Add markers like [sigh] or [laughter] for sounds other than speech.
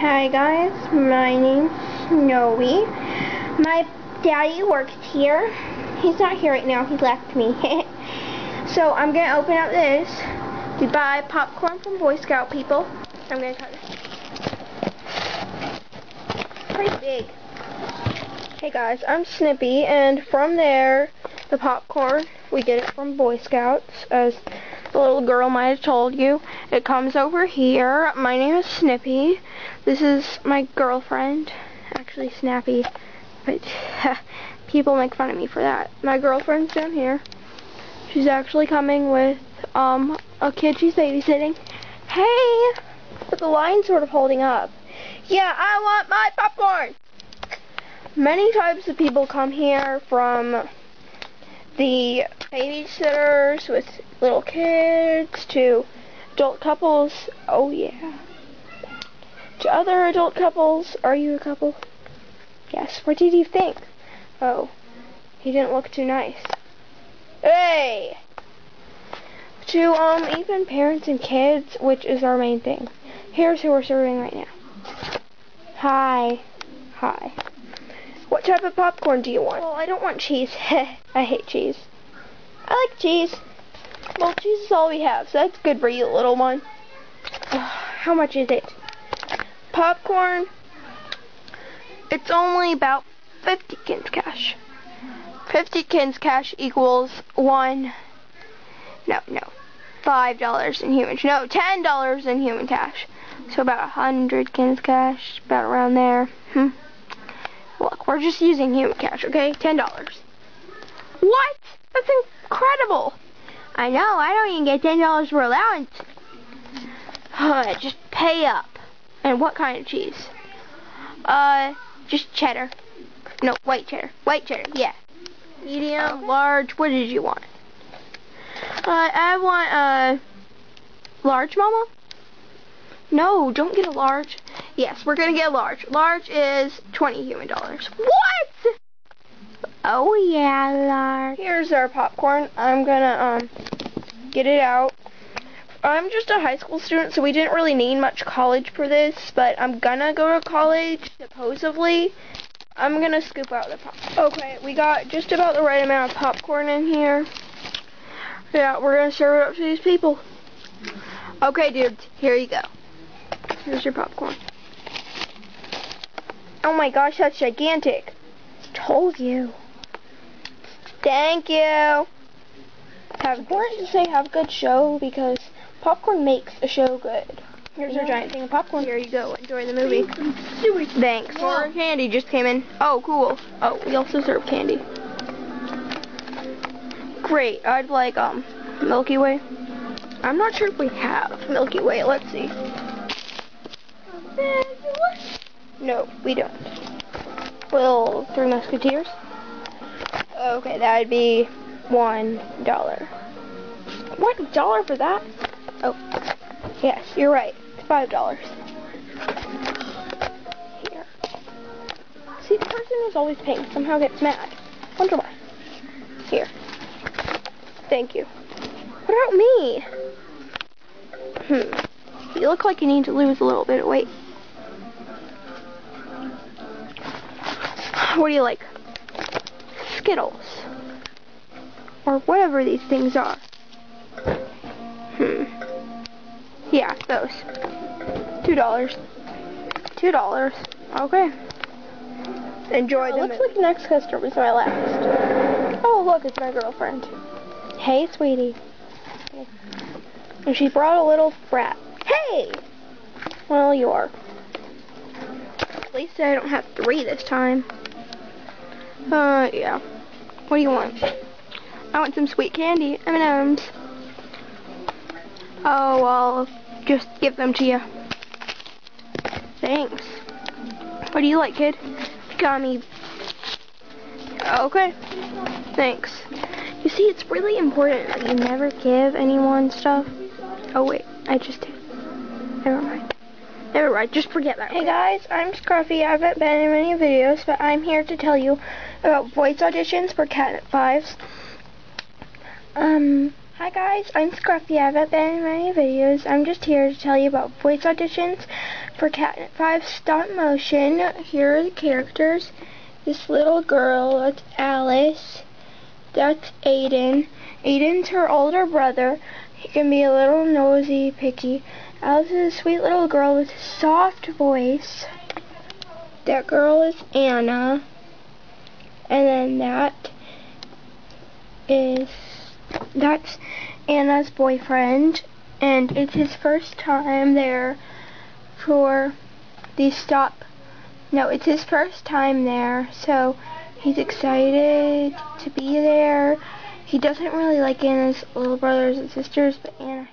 Hi guys, my name's Snowy. My daddy works here. He's not here right now, he left me. [laughs] so I'm going to open up this to buy popcorn from Boy Scout people. I'm going to cut it. Pretty big. Hey guys, I'm Snippy, and from there, the popcorn, we get it from Boy Scouts, as the little girl might have told you. It comes over here. My name is Snippy. This is my girlfriend. Actually, Snappy. But [laughs] people make fun of me for that. My girlfriend's down here. She's actually coming with um a kid she's babysitting. Hey! But the line's sort of holding up. Yeah, I want my popcorn! Many types of people come here from the babysitters with little kids to adult couples. Oh yeah. To other adult couples. Are you a couple? Yes. What did you think? Oh. He didn't look too nice. Hey! To um even parents and kids, which is our main thing. Here's who we're serving right now. Hi. Hi. What type of popcorn do you want? Well, I don't want cheese. [laughs] I hate cheese. I like cheese. Well, cheese is all we have, so that's good for you, little one. [sighs] How much is it? Popcorn, it's only about 50 KinzCash. 50 KinzCash equals one, no, no, $5 in human, no, $10 in human cash. So about 100 KinzCash, about around there. Hmm. Look, we're just using human cash, okay? $10. What? That's incredible. I know, I don't even get $10 for allowance. just pay up. And what kind of cheese? Uh, just cheddar. No, white cheddar. White cheddar, yeah. Medium, large, what did you want? Uh, I want a large, Mama? No, don't get a large. Yes, we're gonna get large. Large is 20 human dollars. What? Oh yeah, large. Here's our popcorn. I'm gonna um get it out. I'm just a high school student, so we didn't really need much college for this, but I'm gonna go to college, supposedly. I'm gonna scoop out the pop. Okay, we got just about the right amount of popcorn in here. Yeah, we're gonna serve it up to these people. Okay, dudes, here you go. Here's your popcorn. Oh my gosh, that's gigantic. Told you. Thank you. Have important to say have a good show because popcorn makes a show good. Here's yeah. our giant thing of popcorn. Here you go. Enjoy the movie. Thanks. Yeah. More candy just came in. Oh, cool. Oh, we also serve candy. Great. I'd like um Milky Way. I'm not sure if we have Milky Way. Let's see. No, we don't. Well, Three Musketeers. Okay, that'd be one dollar. One dollar for that? Oh, yes, you're right. Five dollars. Here. See, the person who's always paying somehow gets mad. Wonder why. Here. Thank you. What about me? Hmm. You look like you need to lose a little bit of weight. What do you like? Skittles. Or whatever these things are. Hmm. Yeah, those. Two dollars. Two dollars. Okay. Enjoy them. Looks like the next customer is my last. Oh, look, it's my girlfriend. Hey, sweetie. And she brought a little brat. Hey! Well, you are. At least I don't have three this time. Uh, yeah. What do you want? I want some sweet candy. M&M's. Oh, I'll just give them to you. Thanks. What do you like, kid? Gummy. Okay. Thanks. You see, it's really important that you never give anyone stuff. Oh, wait. I just did. Never mind. Never mind. Just forget that. Hey, guys. I'm Scruffy. I haven't been in many videos, but I'm here to tell you about voice auditions for Cat 5s. Um, hi guys, I'm Scruffy. I haven't been in many videos. I'm just here to tell you about voice auditions for Katnip 5 stop motion, here are the characters. This little girl, that's Alice. That's Aiden. Aiden's her older brother. He can be a little nosy, picky. Alice is a sweet little girl with a soft voice. That girl is Anna. And then that is, that's Anna's boyfriend. And it's his first time there for the stop. No, it's his first time there, so he's excited to be there. He doesn't really like Anna's little brothers and sisters, but Anna